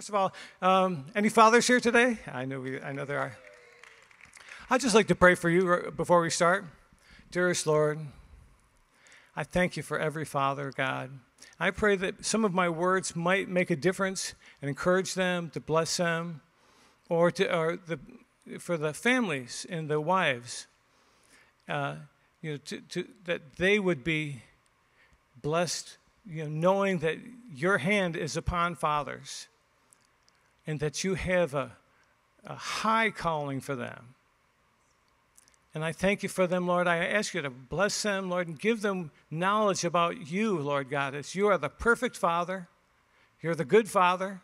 First of all, um, any fathers here today? I know, we, I know there are. I'd just like to pray for you before we start. Dearest Lord, I thank you for every father, God. I pray that some of my words might make a difference and encourage them to bless them, or, to, or the, for the families and the wives, uh, you know, to, to, that they would be blessed, you know, knowing that your hand is upon fathers and that you have a, a high calling for them. And I thank you for them, Lord. I ask you to bless them, Lord, and give them knowledge about you, Lord God, as you are the perfect Father. You're the good Father.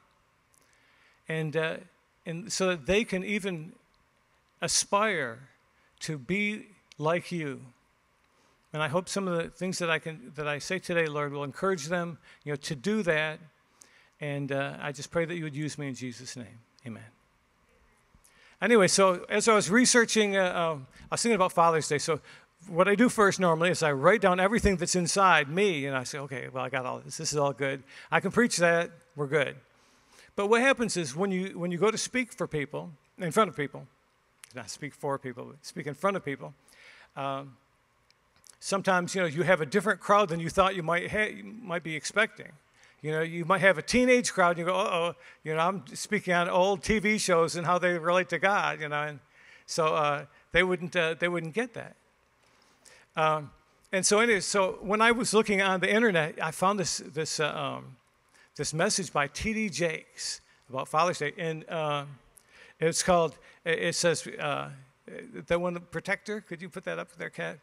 And, uh, and so that they can even aspire to be like you. And I hope some of the things that I can that I say today, Lord, will encourage them, you know, to do that. And uh, I just pray that you would use me in Jesus' name. Amen. Anyway, so as I was researching, uh, uh, I was thinking about Father's Day. So what I do first normally is I write down everything that's inside me, and I say, okay, well, I got all this. This is all good. I can preach that. We're good. But what happens is when you when you go to speak for people, in front of people, not speak for people, but speak in front of people. Um, sometimes you know you have a different crowd than you thought you might ha- might be expecting. You know, you might have a teenage crowd, and you go, oh, you know, I'm speaking on old TV shows and how they relate to God, you know, and so uh, they wouldn't uh, they wouldn't get that. Um, and so anyway, so when I was looking on the internet, I found this this uh, um, this message by T.D. Jakes about Father's Day, and uh, it's called. It says uh, that one protector. Could you put that up there, Cat?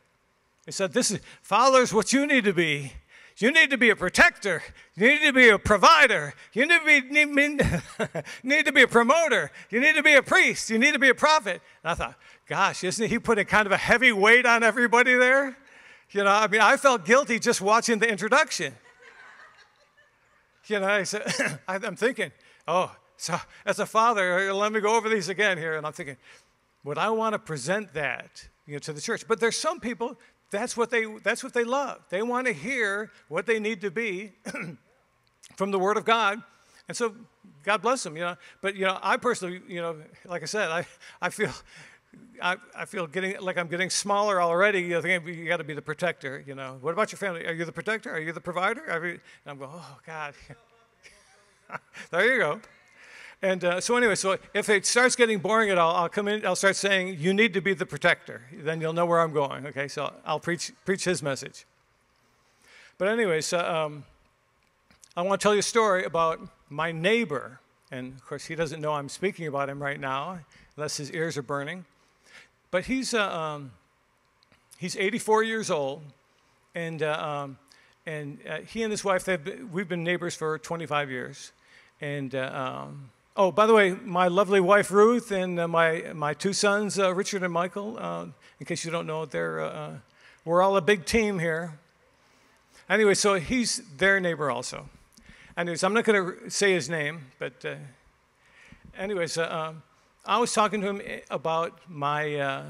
It said, "This is fathers, what you need to be." You need to be a protector. You need to be a provider. You need to be, need, need, to be a promoter. You need to be a priest. You need to be a prophet. And I thought, gosh, isn't he putting kind of a heavy weight on everybody there? You know, I mean, I felt guilty just watching the introduction. You know, I said, I'm thinking, oh, so as a father, let me go over these again here. And I'm thinking, would I want to present that you know, to the church? But there's some people that's what they, that's what they love. They want to hear what they need to be from the Word of God. And so God bless them, you know. But, you know, I personally, you know, like I said, I, I feel I, I feel getting like I'm getting smaller already. You know, you got to be the protector. You know, what about your family? Are you the protector? Are you the provider? You, and I'm going, oh God. there you go. And uh, so anyway, so if it starts getting boring at all, I'll come in, I'll start saying, you need to be the protector. Then you'll know where I'm going, okay? So I'll preach, preach his message. But anyways, uh, um, I want to tell you a story about my neighbor. And of course, he doesn't know I'm speaking about him right now, unless his ears are burning. But he's, uh, um, he's 84 years old, and, uh, um, and uh, he and his wife, been, we've been neighbors for 25 years. And uh, um, Oh, by the way, my lovely wife Ruth and uh, my, my two sons, uh, Richard and Michael, uh, in case you don't know, they're, uh, uh, we're all a big team here. Anyway, so he's their neighbor also. Anyways, I'm not going to say his name, but uh, anyways, um, I was talking to him eh, about my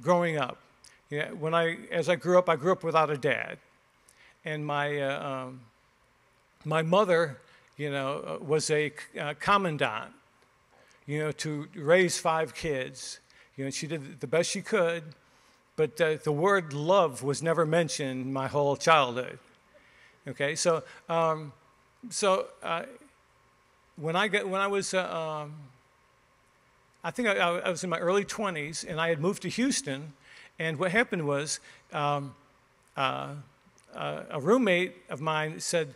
growing up. Yeah, when I, as I grew up, I grew up without a dad. And my, um, my mother you know, uh, was a uh, commandant, you know, to raise five kids. You know, she did the best she could, but uh, the word love was never mentioned my whole childhood. Okay, so um, so uh, when I got, when I was uh, um, I think I, I, was in my early 20s and I had moved to Houston, and what happened was um, uh, a roommate of mine said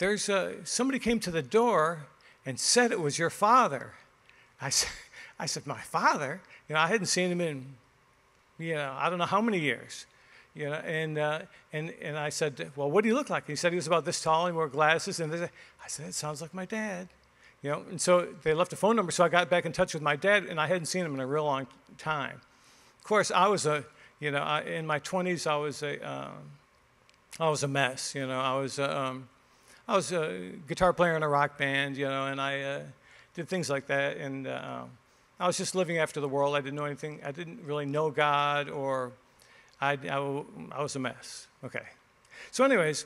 there's a, somebody came to the door and said it was your father. I said, I said, my father? You know, I hadn't seen him in, you know, I don't know how many years. You know, and, uh, and, and I said, well, what do you look like? And He said he was about this tall and wore glasses. And said, I said, it sounds like my dad. You know, and so they left a phone number. So I got back in touch with my dad, and I hadn't seen him in a real long time. Of course, I was a, you know, I, in my 20s, I was a, um, I was a mess. You know, I was, um, I was a guitar player in a rock band, you know, and I uh, did things like that. And uh, I was just living after the world. I didn't know anything. I didn't really know God, or I, I, I was a mess. Okay. So, anyways,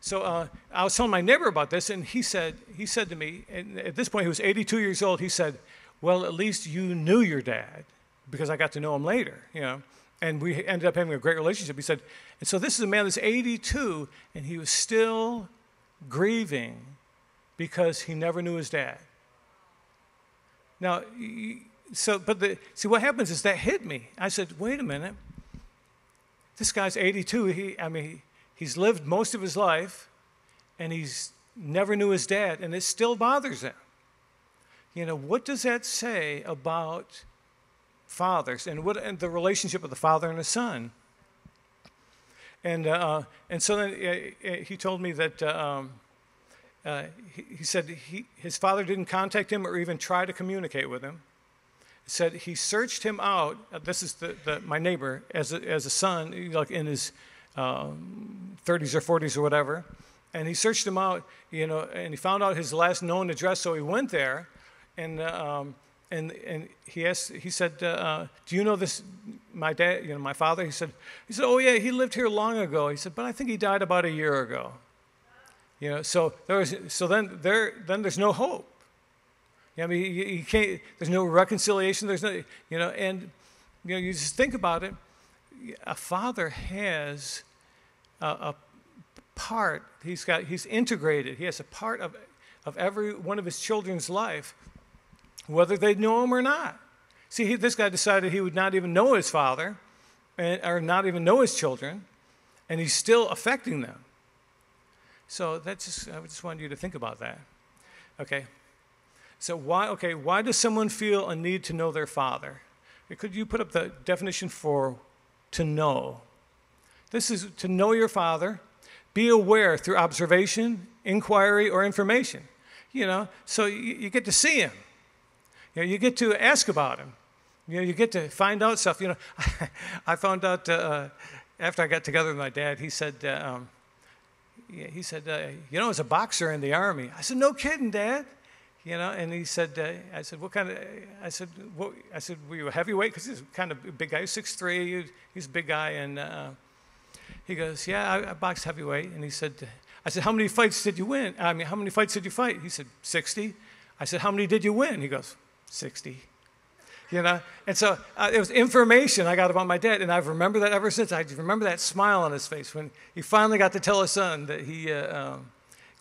so uh, I was telling my neighbor about this, and he said, he said to me, and at this point he was 82 years old. He said, "Well, at least you knew your dad, because I got to know him later, you know." And we ended up having a great relationship. He said, and so this is a man that's 82, and he was still grieving because he never knew his dad. Now, so, but the, see, what happens is that hit me. I said, wait a minute. This guy's 82. He, I mean, he's lived most of his life, and he's never knew his dad, and it still bothers him. You know, what does that say about fathers and what and the relationship of the father and the son? And uh, and so then uh, uh he told me that. Uh, um, uh, he, he, said he, his father didn't contact him or even try to communicate with him said he searched him out. Uh, this is the, the, my neighbor as a, as a son, like in his um, 30s or 40s or whatever. And he searched him out, you know, and he found out his last known address. So he went there, and uh, um, and and he asked. He said, uh, "Do you know this? My dad, you know, my father." He said, "He said, oh yeah, he lived here long ago." He said, "But I think he died about a year ago." You know, so there was. So then there then there's no hope. I mean, you, you, can't, there's no reconciliation. There's no, you know, and, you know, you just think about it. A father has a, a part, he's got, he's integrated. He has a part of, of every one of his children's life, whether they know him or not. See, he, this guy decided he would not even know his father, and, or not even know his children, and he's still affecting them. So that's just, I just wanted you to think about that. Okay. So why, okay, why does someone feel a need to know their father? Could you put up the definition for to know? This is to know your father, be aware through observation, inquiry, or information. You know, so you, you get to see him. You know, you get to ask about him. You know, you get to find out stuff. You know, I found out uh, after I got together with my dad. He said, uh, um, he said, uh, you know, I was a boxer in the army. I said, no kidding, Dad you know, and he said, uh, I said, what kind of, I said, what, I said, were you a heavyweight? Because he's kind of a big guy, six three. he's a big guy. And uh, he goes, yeah, I, I boxed heavyweight. And he said, I said, how many fights did you win? I mean, how many fights did you fight? He said, 60. I said, how many did you win? He goes, 60. You know, and so uh, it was information I got about my dad, and I've remembered that ever since. I remember that smile on his face when he finally got to tell his son that he uh, um,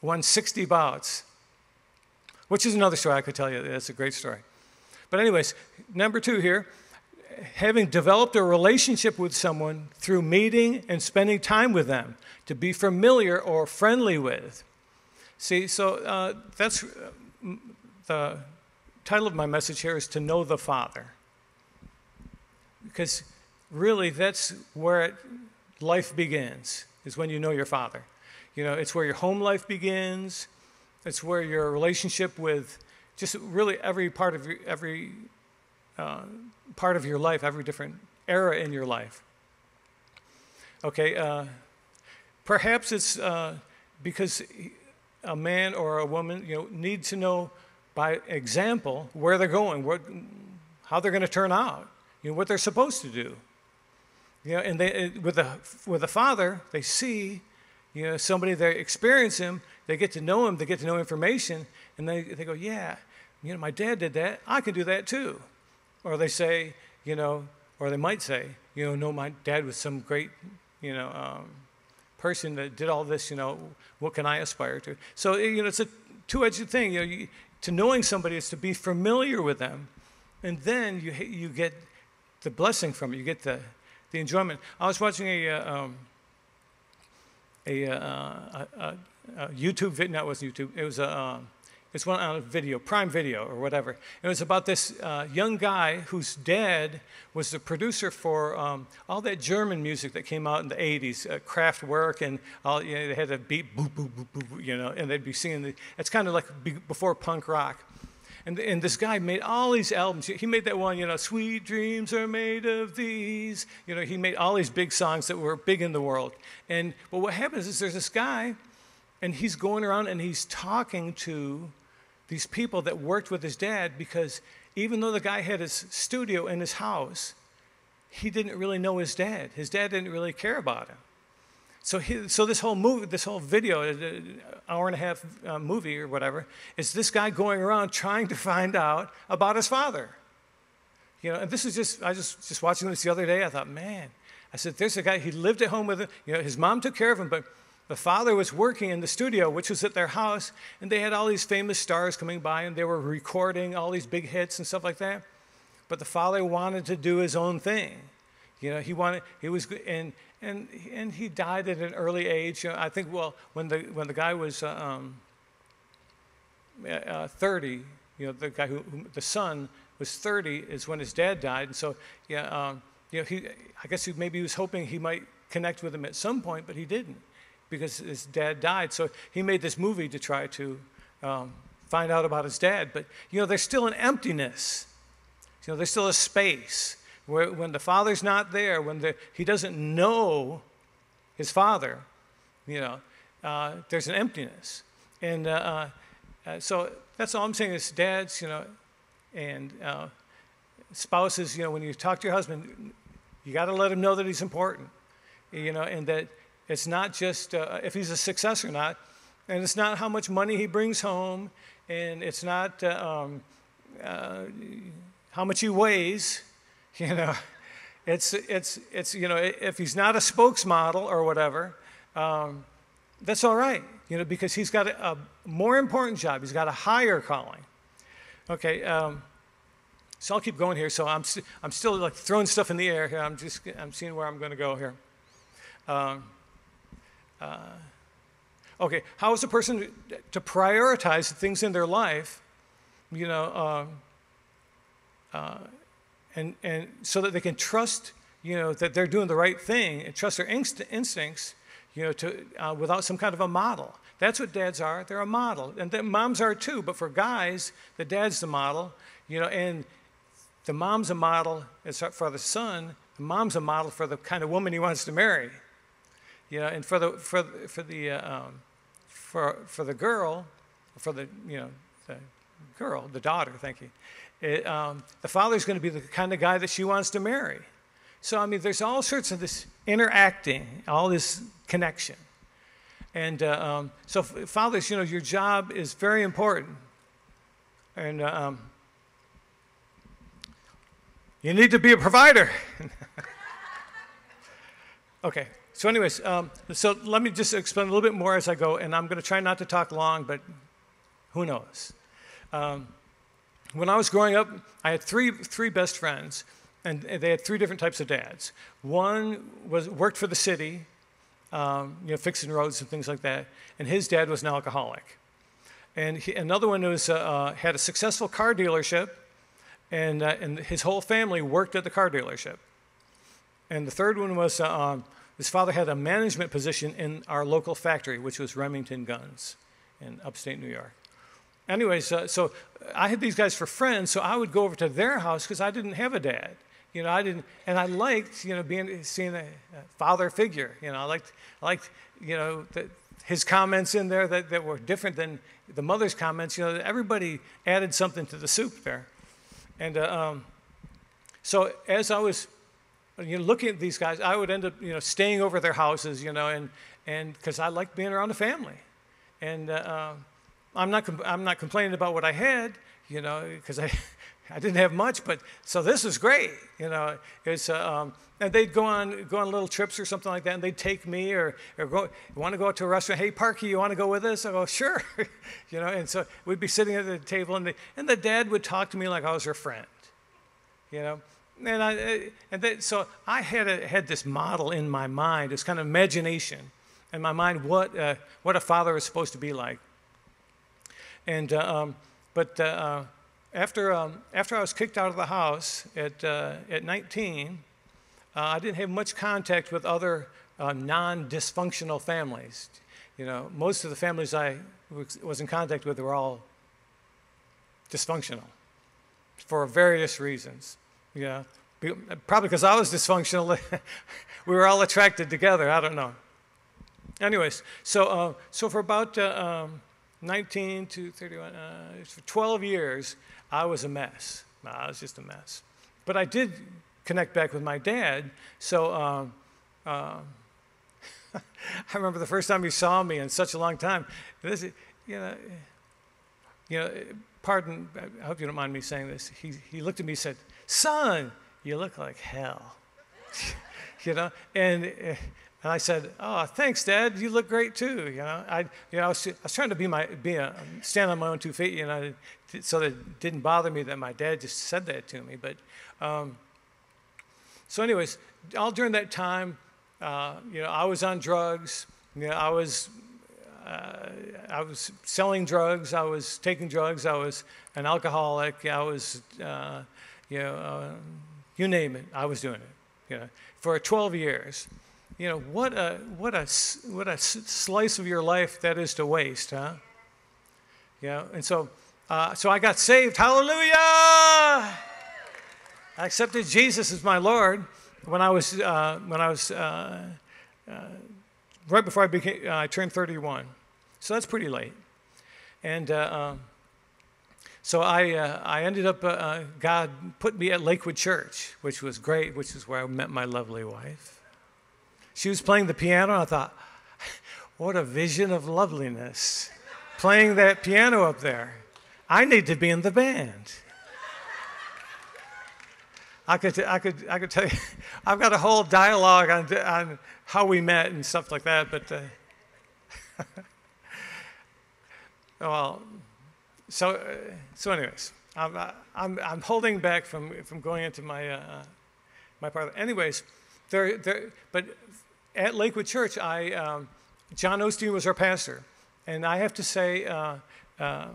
won 60 bouts which is another story I could tell you. That's a great story. But, anyways, number two here having developed a relationship with someone through meeting and spending time with them to be familiar or friendly with. See, so uh, that's uh, the title of my message here is to know the Father. Because really, that's where it, life begins, is when you know your Father. You know, it's where your home life begins, it's where your relationship with just really every part of your, every uh, part of your life, every different era in your life. Okay, uh, perhaps it's uh, because a man or a woman, you know, need to know by example where they're going, what, how they're going to turn out, you know, what they're supposed to do. You know, and they, with the with the father, they see, you know, somebody they experience him, they get to know him, they get to know information, and they, they go, yeah, you know, my dad did that, I can do that too. Or they say, you know, or they might say, you know, no, my dad was some great, you know, um, person that did all this, you know, what can I aspire to? So, you know, it's a two-edged thing. You know, you, to knowing somebody is to be familiar with them, and then you, you get the blessing from it. You get the, the enjoyment. I was watching a, uh, um, a, uh, a, a, uh, YouTube video. No, it wasn't YouTube. It was a. Uh, it's one on a video, Prime Video or whatever. It was about this uh, young guy whose dad was the producer for um, all that German music that came out in the 80s, uh, Kraftwerk, and all, you know, they had a beat, boop, boop, boop, boop, you know, and they'd be singing. The, it's kind of like before punk rock. And, and this guy made all these albums. He made that one, you know, Sweet Dreams Are Made of These. You know, he made all these big songs that were big in the world. And but what happens is there's this guy and he's going around and he's talking to these people that worked with his dad because even though the guy had his studio in his house, he didn't really know his dad. His dad didn't really care about him. so, he, so this whole movie, this whole video, uh, hour and a half uh, movie or whatever, is this guy going around trying to find out about his father. You know, and this is just, I just, just watching this the other day, I thought, man, I said, there's a guy, he lived at home with him, you know, his mom took care of him, but the father was working in the studio, which was at their house, and they had all these famous stars coming by, and they were recording all these big hits and stuff like that. But the father wanted to do his own thing. You know, he wanted, he was, and, and, and he died at an early age. You know, I think, well, when the, when the guy was uh, um, uh, 30, you know, the guy who, who, the son was 30 is when his dad died. And so, yeah, um, you know, he, I guess he, maybe he was hoping he might connect with him at some point, but he didn't because his dad died. So he made this movie to try to um, find out about his dad. But, you know, there's still an emptiness. You know, there's still a space where, when the father's not there, when the, he doesn't know his father, you know, uh, there's an emptiness. And uh, uh, so that's all I'm saying is dads, you know, and uh, spouses, you know, when you talk to your husband, you got to let him know that he's important, you know, and that it's not just uh, if he's a success or not, and it's not how much money he brings home, and it's not uh, um, how much he weighs, You know, it's, it's, it's, you know, if he's not a spokesmodel or whatever, um, that's all right, you know, because he's got a, a, more important job. He's got a higher calling. Okay, um, so I'll keep going here. So I'm, st I'm still like throwing stuff in the air here. I'm just, I'm seeing where I'm going to go here. Um, uh, okay, how is a person to prioritize things in their life, you know, uh, uh and, and so that they can trust, you know, that they're doing the right thing and trust their inst instincts, you know, to, uh, without some kind of a model. That's what dads are. They're a model. And moms are too, but for guys, the dad's the model, you know, and the mom's a model for the son, the mom's a model for the kind of woman he wants to marry. You know, and for the, for, for the, uh, um, for, for the girl, for the, you know, the girl, the daughter, thank you, it, um, the father's going to be the kind of guy that she wants to marry. So, I mean, there's all sorts of this interacting, all this connection. And uh, um, so, fathers, you know, your job is very important. And uh, um, you need to be a provider. okay, so, anyways, um, so let me just explain a little bit more as I go, and I'm going to try not to talk long, but who knows? Um, when I was growing up, I had three, three best friends, and they had three different types of dads. One was, worked for the city, um, you know, fixing roads and things like that, and his dad was an alcoholic. And he, another one was, uh, uh, had a successful car dealership, and, uh, and his whole family worked at the car dealership. And the third one was uh, um, his father had a management position in our local factory, which was Remington Guns in upstate New York anyways, uh, so I had these guys for friends, so I would go over to their house because I didn't have a dad. You know, I didn't, and I liked, you know, being seeing a, father figure. You know, I liked, I liked, you know, the, his comments in there that, that were different than the mother's comments. You know, everybody added something to the soup there, and uh, um, so as I was, you know, looking at these guys, I would end up, you know, staying over their houses, you know, and and because I liked being around the family, and. Uh, um, I'm not, I'm not complaining about what I had, you know, because I, I didn't have much, but so this is great, you know. It's, uh, um, and they'd go on, go on little trips or something like that, and they'd take me or, or go, want to go out to a restaurant? Hey, Parky, you want to go with us? I go, sure, you know. And so we'd be sitting at the table, and the, and the dad would talk to me like I was her friend, you know. And I, and they, so I had a, had this model in my mind, this kind of imagination in my mind, what uh, what a father is supposed to be like. And, uh, um, but uh, uh, after, um, after I was kicked out of the house at, at 19, I didn't have much contact with other non-dysfunctional families. You know, most of the families I was in contact with were all dysfunctional for various reasons. Yeah, probably because I was dysfunctional. we were all attracted together. I don't know. Anyways, so uh, so for about uh, um, 19 to 31, uh, for 12 years, I was a mess. I was just a mess. But I did connect back with my dad, so uh, I remember the first time he saw me in such a long time. This, you know, you know, pardon, I hope you don't mind me saying this. He, he looked at me and said, Son, you look like hell. you know, and, and I said, Oh, thanks, Dad. You look great too. You know, I, you know, I was, I was trying to be my, be a, stand on my own two feet, you know, so that it didn't bother me that my dad just said that to me. But, um, so, anyways, all during that time, uh, you know, I was on drugs. You know, I was I was selling drugs, I was taking drugs, I was an alcoholic, I was, uh, you know, uh, you name it, I was doing it, you know, for 12 years. You know, what a, what a, what a slice of your life that is to waste, huh? You know, and so, uh, so I got saved, hallelujah! I accepted Jesus as my Lord when I was, uh, when I was, uh, right before I became, uh, I turned 31. So that's pretty late. And uh, um, so I, uh, I ended up, uh, uh, God put me at Lakewood Church, which was great, which is where I met my lovely wife. She was playing the piano, and I thought, what a vision of loveliness, playing that piano up there. I need to be in the band. I could, I could, I could tell you, I've got a whole dialogue on, on how we met and stuff like that, but uh, well, so, uh, so anyways, I'm, I'm, I'm holding back from, from going into my, uh, my part. Anyways, there, there, but at Lakewood Church, I, um, John Osteen was our pastor, and I have to say, uh, uh,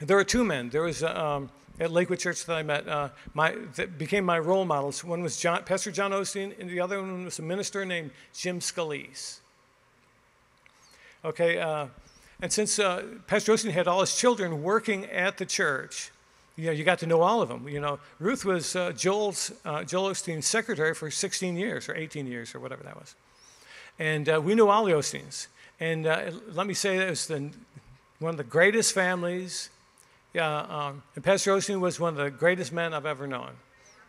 there are two men. There was um, at Lakewood Church that I met, uh, my, that became my role models. One was John, Pastor John Osteen, and the other one was a minister named Jim Scalise. Okay, uh, and since uh, Pastor Osteen had all his children working at the church, you know, you got to know all of them. You know, Ruth was uh, Joel's, uh, Joel Osteen's secretary for 16 years or 18 years or whatever that was. And uh, we knew all the Osteens. And let me say, it was the, one of the greatest families yeah, um, and Pastor Osteen was one of the greatest men I've ever known.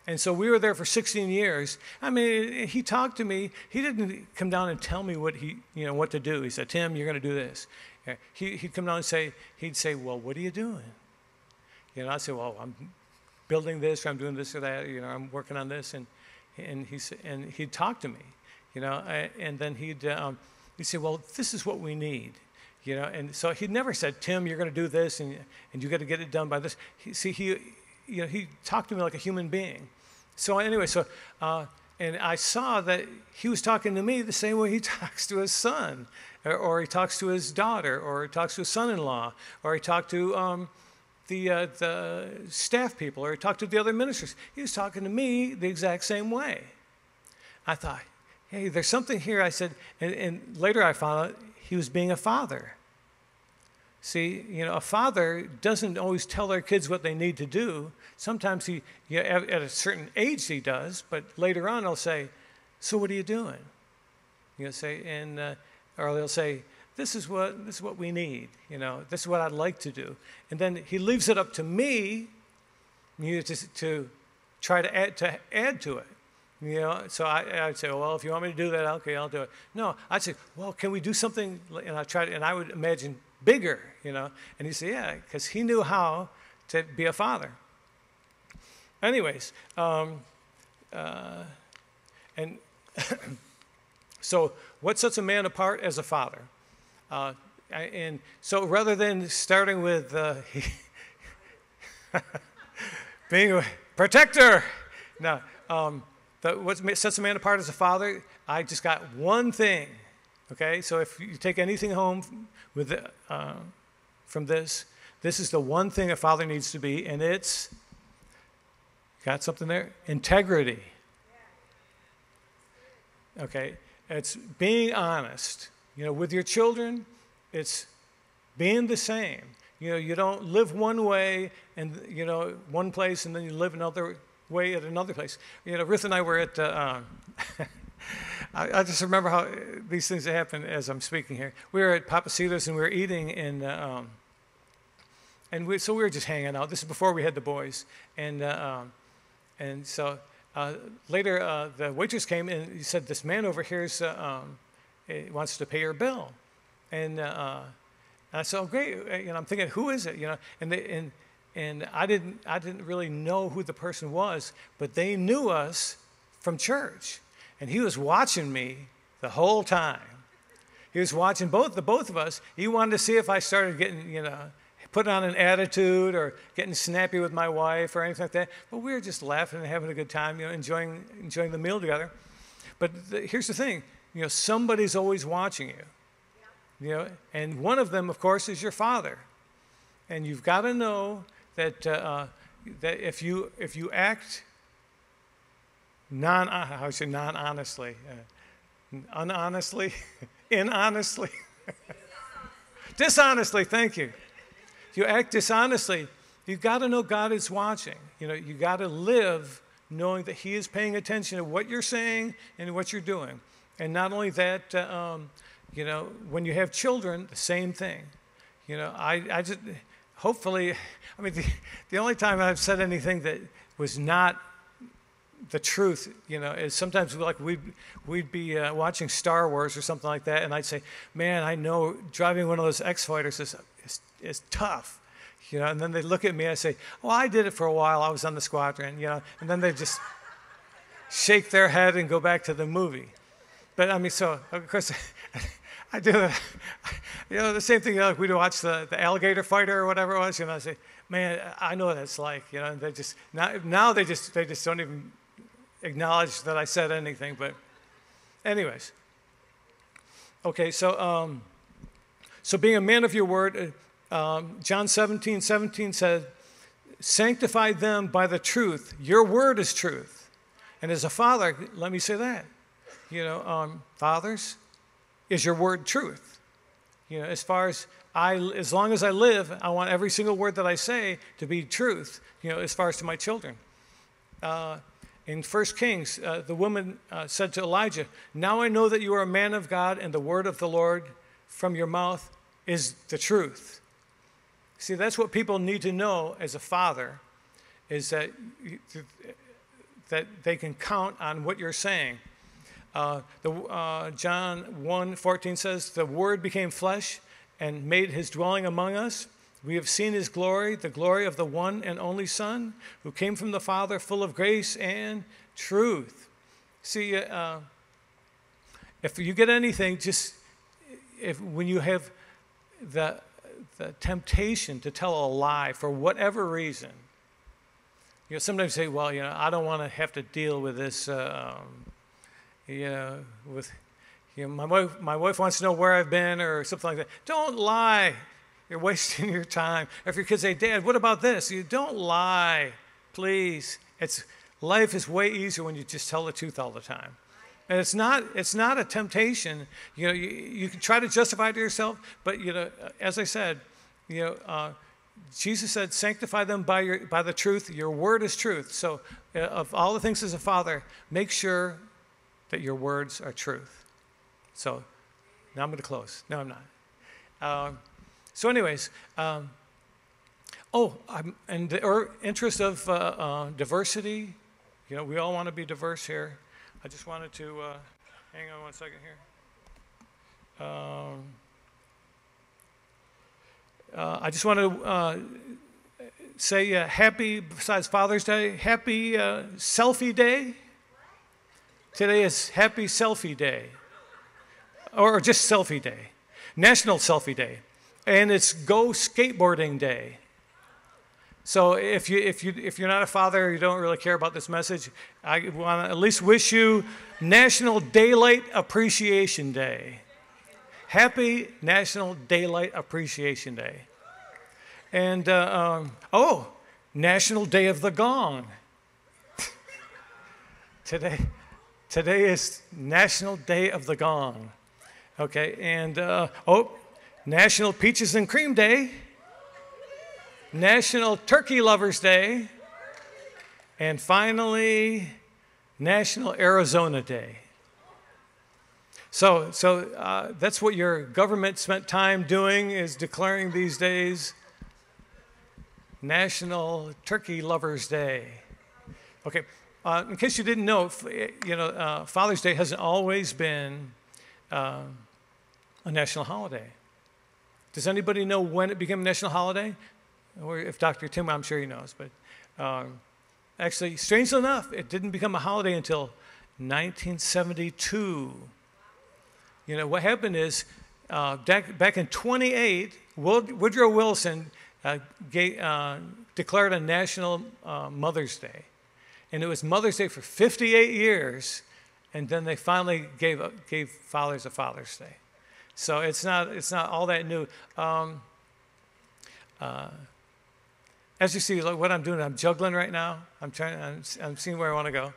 And so we were there for 16 years. I mean, he talked to me. He didn't come down and tell me what he, you know, what to do. He said, "Tim, you're going to do this." He, he'd come down and say, he'd say, "Well, what are you doing?" You know, I'd say, "Well, I'm building this, or I'm doing this or that. You know, I'm working on this." And and he and he'd talk to me, you know, and then he'd um, he'd say, "Well, this is what we need." You know, and so he never said, Tim, you're going to do this and, and you got to get it done by this. He, see, he, you know, he talked to me like a human being. So anyway, so, uh, and I saw that he was talking to me the same way he talks to his son, or, or he talks to his daughter, or he talks to his son-in-law, or he talked to um, the, uh, the staff people, or he talked to the other ministers. He was talking to me the exact same way. I thought, hey, there's something here. I said, and, and later I found out he was being a father. See, you know, a father doesn't always tell their kids what they need to do. Sometimes he, you know, at, a certain age he does, but later on he'll say, "So what are you doing?" You know, say, and uh, or they'll say, "This is what this is what we need." You know, this is what I'd like to do, and then he leaves it up to me, you know, to, to try to add to add to it. You know, so I, would say, well, if you want me to do that, okay, I'll do it. No, I'd say, well, can we do something? And I tried, and I would imagine bigger, you know. And he'd say, yeah, because he knew how to be a father. Anyways, um, uh, and so what sets a man apart as a father? Uh, and so rather than starting with uh, being a protector, no. Um, what sets a man apart as a father, I just got one thing. Okay, so if you take anything home with uh, from this, this is the one thing a father needs to be, and it's got something there integrity. Okay, it's being honest. You know, with your children, it's being the same. You know, you don't live one way and you know one place, and then you live another way at another place. You know, Ruth and I were at, uh, um, I, I, just remember how these things happen as I'm speaking here. We were at Papa Pappasitos and we were eating in, uh, um, and we, so we were just hanging out. This is before we had the boys. And, uh, um, and so uh, later uh, the waitress came and he said, this man over here is, uh, um, wants to pay your bill. And, uh, and I said, oh, great. Uh, know, I'm thinking, who is it? You know, and, they, and, and I, didn't, I didn't really know who the person was, but they knew us from church. And he was watching me the whole time. He was watching both the both of us. He wanted to see if I started getting, you know, putting on an attitude or getting snappy with my wife or anything like that. But we were just laughing and having a good time, you know, enjoying enjoying the meal together. But the, here's the thing, you know, somebody's always watching you. You know, and one of them, of course, is your father. And you've got to know that uh, that if you if you act non how say non honestly, uh, unhonestly, inhonestly, dishonestly. Thank you. If you act dishonestly, you've got to know God is watching. You know, you got to live knowing that He is paying attention to what you're saying and what you're doing. And not only that, uh, um, you know, when you have children, the same thing. You know, I, I just, hopefully, I mean, the, the only time I've said anything that was not the truth, you know, is sometimes like we'd, we'd be uh, watching Star Wars or something like that, and I'd say, man, I know driving one of those X fighters is, is, is tough. You know, and then they look at me and I say, well, I did it for a while. I was on the squadron, you know, and then they just shake their head and go back to the movie. But I mean, so of course, I do, you know, the same thing. Like we'd watch the, the alligator fighter or whatever it was. You know, I say, man, I know what that's like. You know, they just now, now they just they just don't even acknowledge that I said anything. But, anyways, okay. So, um, so being a man of your word, uh, um, John 17, 17 said, "Sanctify them by the truth. Your word is truth." And as a father, let me say that, you know, um, fathers, is your word truth? You know, as far as I, as long as I live, I want every single word that I say to be truth, you know, as far as to my children. Uh, in 1 Kings, uh, the woman uh, said to Elijah, Now I know that you are a man of God, and the word of the Lord from your mouth is the truth. See, that's what people need to know as a father, is that, that they can count on what you're saying. Uh, the, uh, John 1 14 says, The Word became flesh and made his dwelling among us. We have seen his glory, the glory of the one and only Son, who came from the Father, full of grace and truth. See, uh, if you get anything, just if when you have the, the temptation to tell a lie for whatever reason, you know, sometimes say, well, you know, I don't want to have to deal with this. Um, you know, with you know, my wife, my wife wants to know where I've been or something like that. Don't lie. You're wasting your time. If your kids say, Dad, what about this? You don't lie, please. It's life is way easier when you just tell the truth all the time. And it's not, it's not a temptation. You know, you, you can try to justify to yourself, but you know, as I said, you know, uh, Jesus said, sanctify them by, your, by the truth. Your word is truth. So, uh, of all the things as a father, make sure that your words are truth. So now I'm going to close. No, I'm not. Uh, so, anyways, um, oh, I'm, in the interest of uh, uh, diversity, you know, we all want to be diverse here. I just wanted to uh, hang on one second here. Um, uh, I just want to uh, say happy, besides Father's Day, happy selfie day. Today is Happy Selfie Day, or just Selfie Day, National Selfie Day, and it's Go Skateboarding Day. So if you if you if you're not a father, you don't really care about this message. I want to at least wish you National Daylight Appreciation Day. Happy National Daylight Appreciation Day. And uh, um, oh, National Day of the Gong. Today. Today is National Day of the Gong. Okay, and uh, oh, National Peaches and Cream Day, National Turkey Lovers Day, and finally, National Arizona Day. So, so uh, that's what your government spent time doing is declaring these days National Turkey Lovers Day. Okay, uh, in case you didn't know, you know, uh, Father's Day hasn't always been um, a national holiday. Does anybody know when it became a national holiday? Or if Dr. Tim, I'm sure he knows, but um, actually, strangely enough, it didn't become a holiday until 1972. You know, what happened is uh, back, back in 28, Woodrow Wilson uh, gave, uh, declared a National uh, Mother's Day. And it was Mother's Day for 58 years, and then they finally gave, gave Fathers a Father's Day. So it's not, it's not all that new. Um, uh, as you see, what I'm doing, I'm juggling right now. I'm trying, I'm, I'm seeing where I want to go.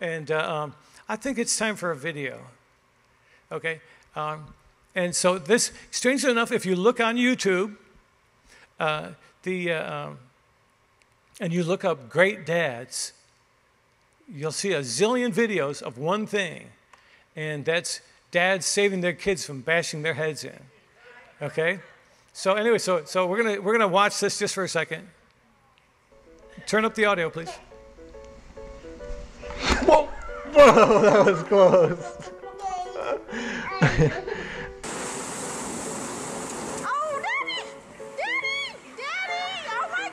And uh, um, I think it's time for a video. Okay? Um, and so this, strangely enough, if you look on YouTube, uh, the, uh, um, and you look up great dads, you'll see a zillion videos of one thing, and that's dads saving their kids from bashing their heads in. Okay? So anyway, so, so we're gonna we're gonna watch this just for a second. Turn up the audio, please. Whoa! Whoa, that was close. Oh, Daddy! Daddy! Daddy! Oh my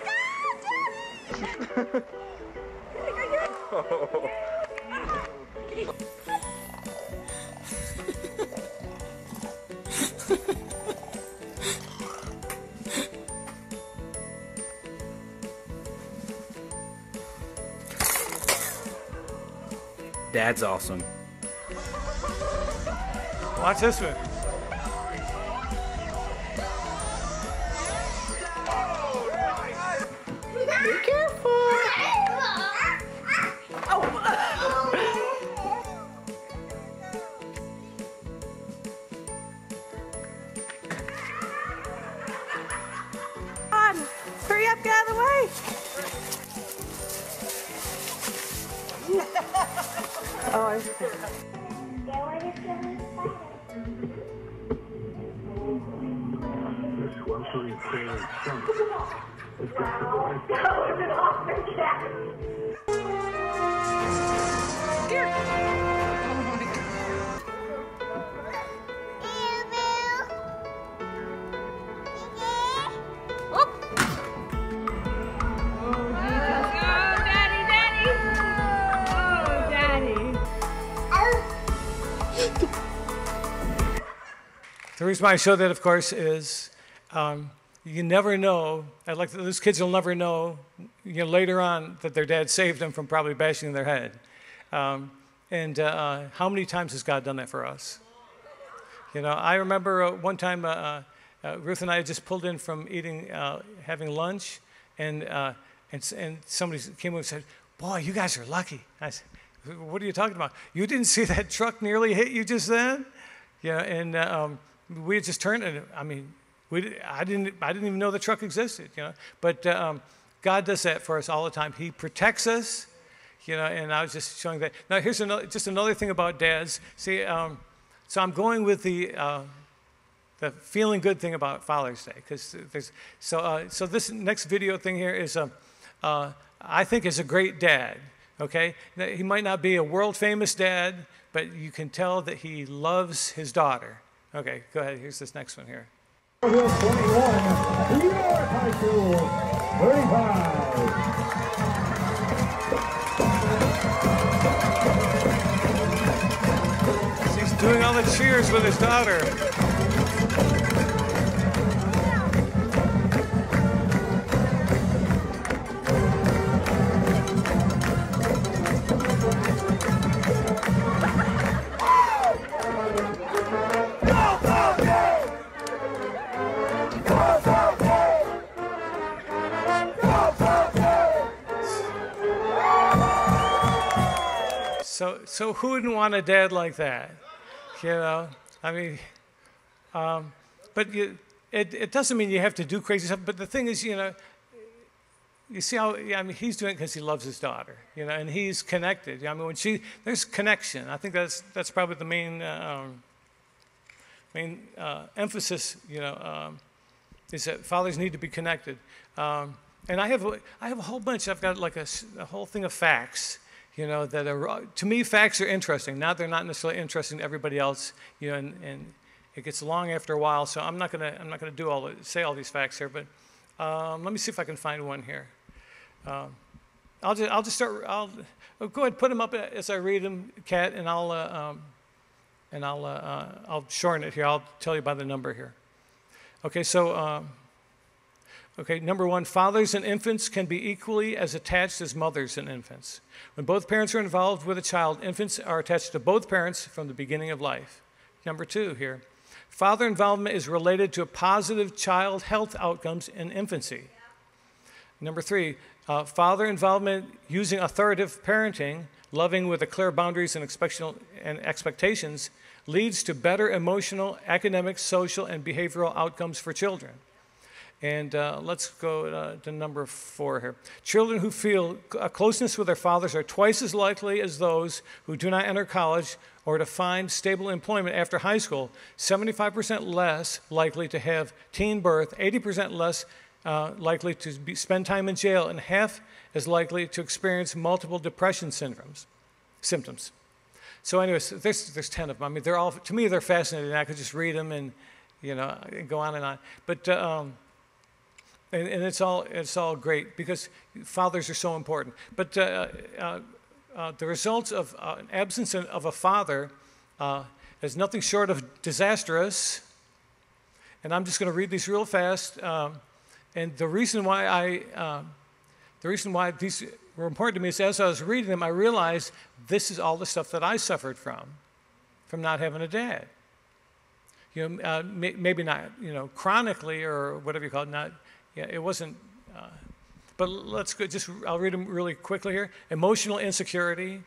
God! Daddy! Dad's awesome. Watch this one. Reason why I show that, of course, is um, you never know. Like those kids will never know, you know, later on that their dad saved them from probably bashing their head. Um, and uh, how many times has God done that for us? You know, I remember uh, one time uh, uh, uh, Ruth and I just pulled in from eating, uh, having lunch, and, uh, and, and somebody came over and said, Boy, you guys are lucky. I said, What are you talking about? You didn't see that truck nearly hit you just then? Yeah, and uh, um, we just turned, and I mean, we, I, didn't, I didn't even know the truck existed, you know. But uh, um, God does that for us all the time. He protects us, you know, and I was just showing that. Now, here's another, just another thing about dads. See, um, so I'm going with the, uh, the feeling good thing about Father's Day, because there's, so, uh, so this next video thing here is, um, uh, I think is a great dad, okay? Now, He might not be a world famous dad, but you can tell that he loves his daughter. Okay, go ahead, here's this next one here. 21, New York High School 35. He's doing all the cheers with his daughter. So, so who wouldn't want a dad like that? You know, I mean, um, but you, it, it doesn't mean you have to do crazy stuff. But the thing is, you know, you see how I mean he's doing it because he loves his daughter, you know, and he's connected. I mean, when she there's connection. I think that's that's probably the main uh, um, main uh, emphasis. You know, um, is that fathers need to be connected. Um, and I have a- I have a whole bunch. I've got like a whole thing of facts. You know, that are, to me, facts are interesting. Now they're not necessarily interesting to everybody else, you know, and, and it gets long after a while. So I'm not gonna, I'm not gonna do all the, say all these facts here, but um, let me see if I can find one here. Um, I'll just, I'll just start. I'll oh, go ahead, and put them up as I read them, Kat, and I'll, uh, um, and I'll, uh, uh, I'll shorten it here. I'll tell you by the number here. Okay, so. Okay, number one, fathers and infants can be equally as attached as mothers and infants. When both parents are involved with a child, infants are attached to both parents from the beginning of life. Number two here, father involvement is related to positive child health outcomes in infancy. Number three, uh, father involvement using authoritative parenting, loving with the clear boundaries and, and expectations, leads to better emotional, academic, social, and behavioral outcomes for children. And uh, let's go uh, to number four here. Children who feel a closeness with their fathers are twice as likely as those who do not enter college or to find stable employment after high school, 75% less likely to have teen birth, 80% less uh, likely to be, spend time in jail, and half as likely to experience multiple depression syndromes, symptoms. So, anyways, there's, there's 10 of them. I mean, they're all, to me, they're fascinating. I could just read them and, you know, go on and on. But, uh, um, and, and, it's all it's all great because fathers are so important. But uh, uh, uh, the results of uh, an absence of a father uh, is nothing short of disastrous. And I'm just going to read these real fast. Um, and the reason why I um, the reason why these were important to me is as I was reading them, I realized this is all the stuff that I suffered from, from not having a dad. You know, uh, may, maybe not, you know, chronically or whatever you call it, not yeah, it wasn't. Uh, but let's go, just, I'll read them really quickly here. Emotional insecurity,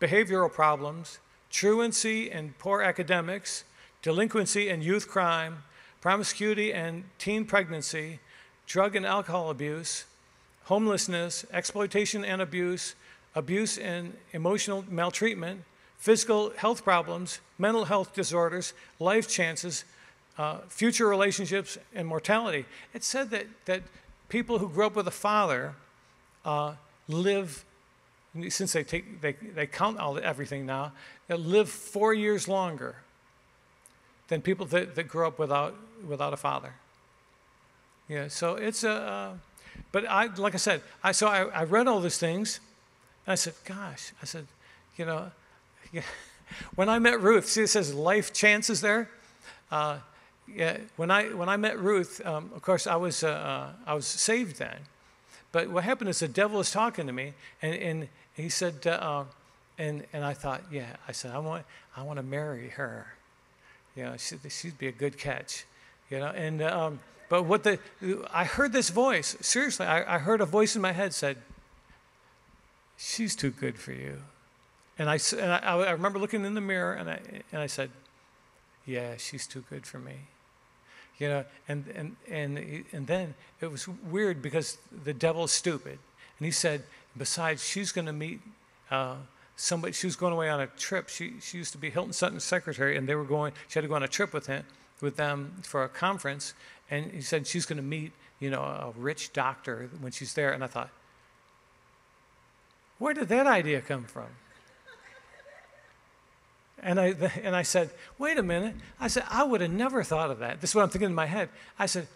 behavioral problems, truancy and poor academics, delinquency and youth crime, promiscuity and teen pregnancy, drug and alcohol abuse, homelessness, exploitation and abuse, abuse and emotional maltreatment, physical health problems, mental health disorders, life chances, uh, future relationships, and mortality. It said that, that people who grow up with a father uh, live, since they, take, they, they count all everything now, they live four years longer than people that, that grew up without, without a father. Yeah, so it's a, uh, but I, like I said, I, so I, I read all these things, and I said, gosh, I said, you know, yeah. when I met Ruth, see it says life chances there. Uh, yeah, when I when I met Ruth, um, of course I was uh, uh, I was saved then, but what happened is the devil was talking to me, and, and he said, uh, uh and and I thought, yeah, I said I want I want to marry her, you know, she, she'd be a good catch, you know, and um, but what the I heard this voice seriously, I, I heard a voice in my head said, she's too good for you, and I and I, I remember looking in the mirror and I and I said, yeah, she's too good for me you know and and and and then it was weird because the devil's stupid. And he said besides she's going to meet uh, somebody she was going away on a trip. She, she used to be hilton sutton's secretary and they were going she had to go on a trip with him with them for a conference. And he said she's going to meet you know a rich doctor when she's there. And i thought where did that idea come from and I, and I said, wait a minute. I said, I would have never thought of that. This is what I'm thinking in my head. I said,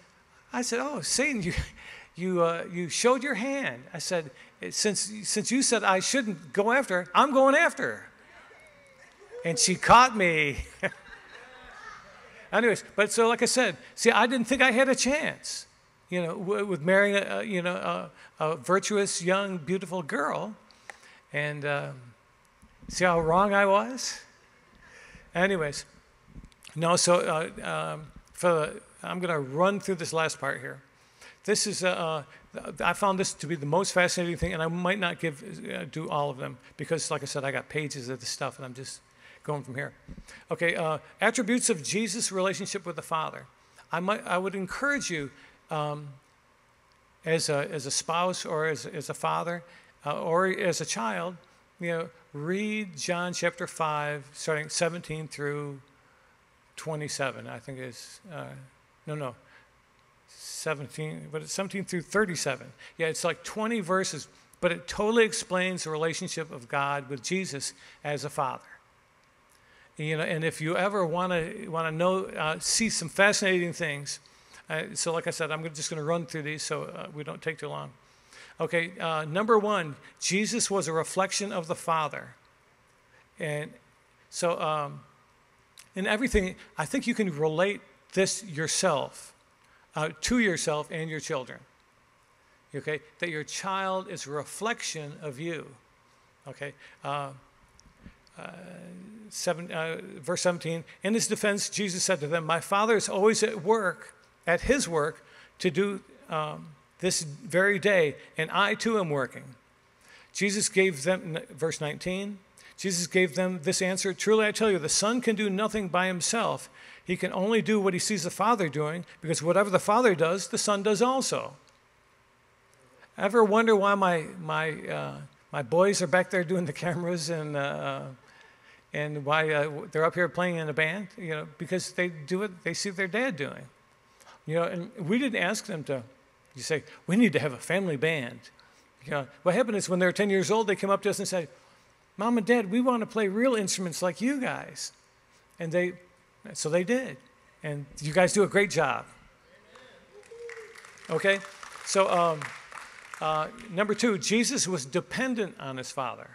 I said, oh, Satan, you, you, uh, you showed your hand. I said, since, since you said I shouldn't go after her, I'm going after her. And she caught me. Anyways, but so like I said, see, I didn't think I had a chance, you know, with marrying a, you know, a, a virtuous, young, beautiful girl. And um, see how wrong I was? Anyways, no, so uh, um, for, I'm going to run through this last part here. This is, uh, uh, I found this to be the most fascinating thing, and I might not give, uh, do all of them because, like I said, I got pages of this stuff, and I'm just going from here. Okay, uh, attributes of Jesus' relationship with the Father. I, might, I would encourage you um, as, a, as a spouse or as, as a father uh, or as a child, you know, read John chapter 5, starting 17 through 27, I think is, uh, no, no, 17, but it's 17 through 37. Yeah, it's like 20 verses. but it totally explains the relationship of God with Jesus as a father. You know, and if you ever want to want to know, uh, see some fascinating things. Uh, so, like I said, I'm just going to run through these so uh, we don't take too long. Okay, uh, number one, Jesus was a reflection of the Father, and so um, in everything, I think you can relate this yourself uh, to yourself and your children. Okay, that your child is a reflection of you. Okay. Uh, uh, seven, uh, verse 17, in his defense, Jesus said to them, My Father is always at work, at his work, to do um, this very day, and I too am working. Jesus gave them, verse 19, Jesus gave them this answer Truly I tell you, the Son can do nothing by himself. He can only do what he sees the Father doing, because whatever the Father does, the Son does also. Ever wonder why my, my, uh, my boys are back there doing the cameras and, uh, and why uh, they're up here playing in a band? You know, because they do what they see their dad doing. You know, and we didn't ask them to, you say, we need to have a family band. You know, what happened is when they were 10 years old, they came up to us and said, Mom and Dad, we want to play real instruments like you guys. And they, so they did. And you guys do a great job. Okay? So, um, uh, number two, Jesus was dependent on his Father.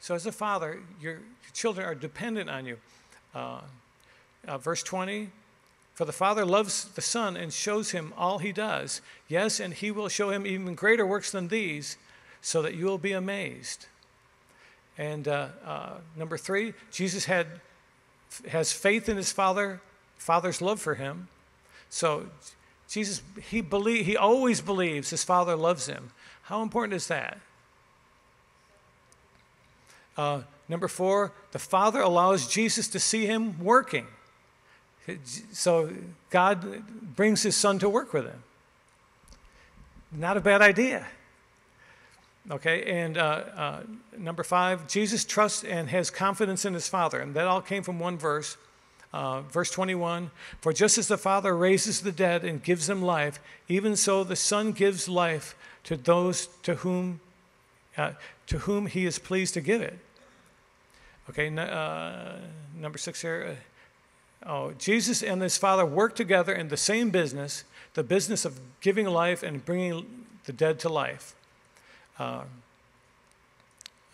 So, as a father, your, your children are dependent on you. Uh, uh, verse 20 For the Father loves the Son and shows him all he does. Yes, and he will show him even greater works than these, so that you will be amazed. And uh, uh, number three, Jesus had, has faith in his Father, Father's love for him. So, Jesus, he, believe, he always believes his Father loves him. How important is that? Uh, number four, the Father allows Jesus to see him working. So God brings his Son to work with him. Not a bad idea. Okay, and uh, uh, number five, Jesus trusts and has confidence in his Father. And that all came from one verse. Uh, verse 21 For just as the Father raises the dead and gives them life, even so the Son gives life to those to whom, uh, to whom he is pleased to give it. Okay, uh, number six here. Oh, Jesus and his Father work together in the same business, the business of giving life and bringing the dead to life. Uh,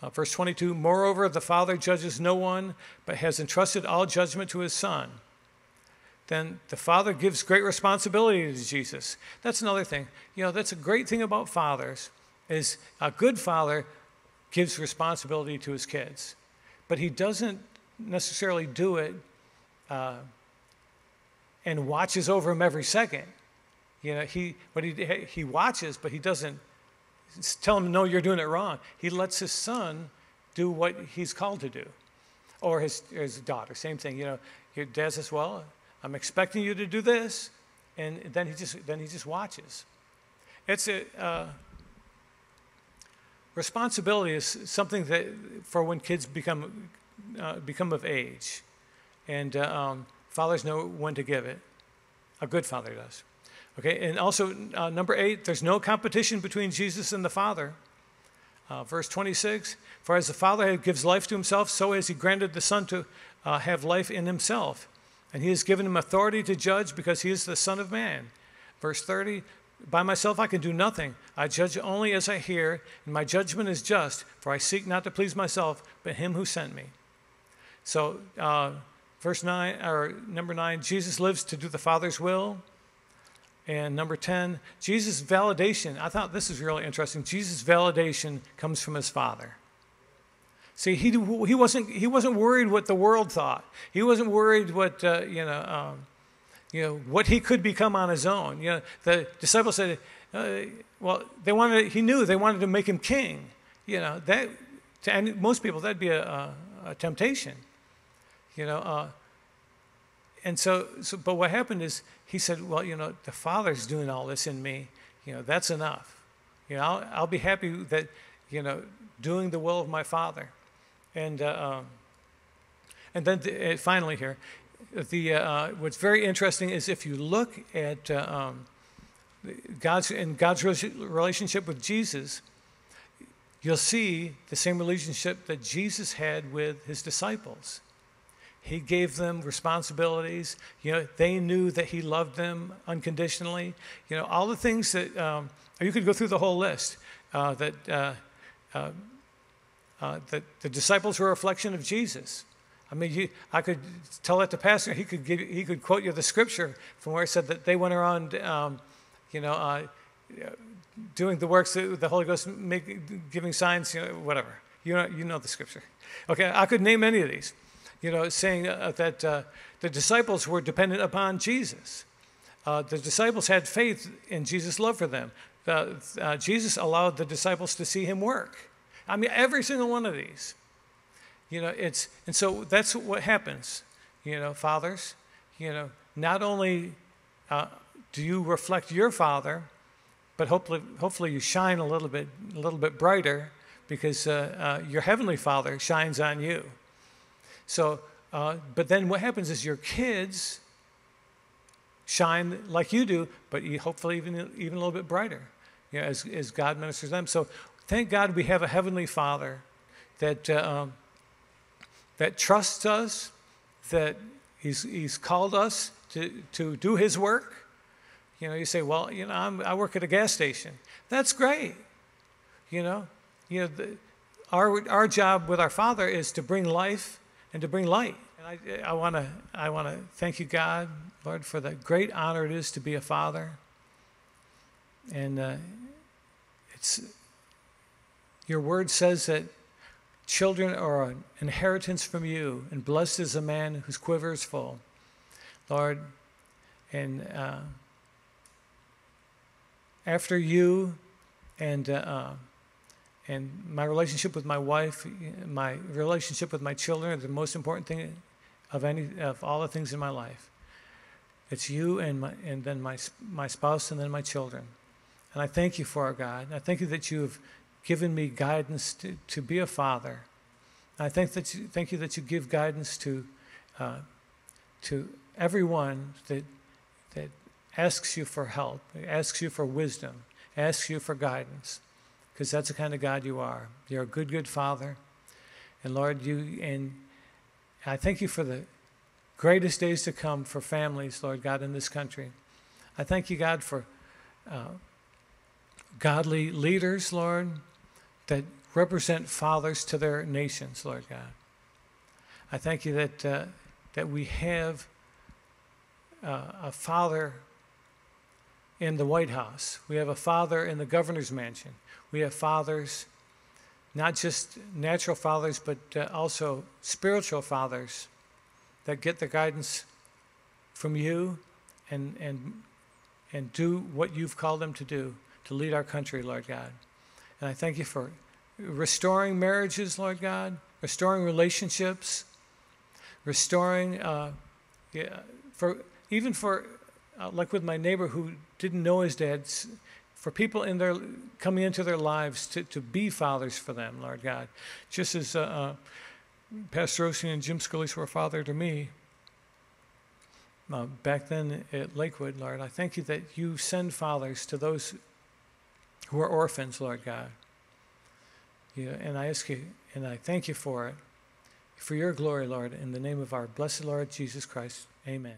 uh, verse 22 Moreover, the Father judges no one, but has entrusted all judgment to his Son. Then the Father gives great responsibility to Jesus. That's another thing. You know, that's a great thing about fathers is a good father gives responsibility to his kids, but he doesn't necessarily do it uh, and watches over him every second. You know, he, but he, he watches, but he doesn't tell him, no, you're doing it wrong. He lets his son do what he's called to do. Or his, his daughter, same thing. You know, your dad says, well, I'm expecting you to do this. And then he just, then he just watches. It's a, uh, responsibility is something that for when kids become, uh, become of age. And uh, um, fathers know when to give it. A good father does. Okay, and also uh, number eight, there's no competition between Jesus and the Father. Uh, verse 26 For as the Father gives life to himself, so has he granted the Son to uh, have life in himself. And he has given him authority to judge because he is the Son of Man. Verse 30 By myself I can do nothing. I judge only as I hear, and my judgment is just, for I seek not to please myself, but him who sent me. So, uh, verse 9, or number 9, Jesus lives to do the Father's will. And number 10, Jesus' validation. I thought this is really interesting. Jesus' validation comes from his Father. See, he, he, wasn't, he wasn't worried what the world thought. He wasn't worried what, uh, you, know, um, you know, what he could become on his own. You know, the disciples said, uh, well, they wanted, he knew they wanted to make him king. You know, that, to, and most people, that'd be a, a, a temptation. You know, uh, and so, so, but what happened is he said, well, you know, the Father's doing all this in me. You know, that's enough. You know, I'll, I'll be happy that, you know, doing the will of my Father. And, uh, um, and then the, uh, finally here, the, uh, what's very interesting is if you look at uh, um, God's, in God's relationship with Jesus, you'll see the same relationship that Jesus had with his disciples. He gave them responsibilities. You know, they knew that he loved them unconditionally. You know, all the things that um, you could go through the whole list. Uh, that uh, uh, uh, that the disciples were a reflection of Jesus. I mean, you, I could tell that to pastor. He could give, he could quote you the scripture from where it said that they went around, um, you know, uh, doing the works that the Holy Ghost make, giving signs, you know, whatever. You know, you know the scripture. Okay, I could name any of these. You know, saying uh, that uh, the disciples were dependent upon Jesus. Uh, the disciples had faith in Jesus' love for them. Uh, Jesus allowed the disciples to see him work. I mean, every single one of these. You know, it's, and so that's what happens. You know, fathers, you know, not only uh, do you reflect your father, but hopefully, hopefully you shine a little bit, a little bit brighter because uh, uh, your heavenly father shines on you. So, uh, but then what happens is your kids shine like you do, but you hopefully even, even a little bit brighter you know, as, as God ministers them. So thank God we have a heavenly father that, uh, um, that trusts us, that he's, he's called us to, to do his work. You know, you say, well, you know, I'm, i work at a gas station. That's great. You know, you know, the, our, our job with our Father is to bring life and to bring light. And I, I want to I want to thank you, God, Lord, for the great honor it is to be a father. And uh, it's your word says that children are an inheritance from you, and blessed is the man whose quiver is full, Lord. And uh, after you and uh, and my relationship with my wife, my relationship with my children are the most important thing of any of all the things in my life. It's you and my and then my my spouse and then my children. And I thank you for our God. I thank you that you have given me guidance to, to be a father. I thank that you, thank you that you give guidance to uh, to everyone that that asks you for help, asks you for wisdom, asks you for guidance because that's the kind of God you are. You're a good, good Father. And Lord, you and I thank you for the greatest days to come for families, Lord God, in this country. I thank you, God, for uh, godly leaders, Lord, that represent fathers to their nations, Lord God. I thank you that uh, that we have uh, a father in the White House. We have a father in the governor's mansion. We have fathers, not just natural fathers, but uh, also spiritual fathers that get the guidance from you and, and, and do what you've called them to do to lead our country, Lord God. And I thank you for restoring marriages, Lord God, restoring relationships, restoring, uh, yeah, for even for, uh, like with my neighbor who didn't know his dad, for people in their coming into their lives to, to be fathers for them, Lord God. Just as uh, uh, Pastor Osteen and Jim Scalise were a father to me uh, back then at Lakewood, Lord, I thank you that you send fathers to those who are orphans, Lord God. Yeah, and I ask you, and I thank you for it, for your glory, Lord, in the name of our blessed Lord Jesus Christ. Amen.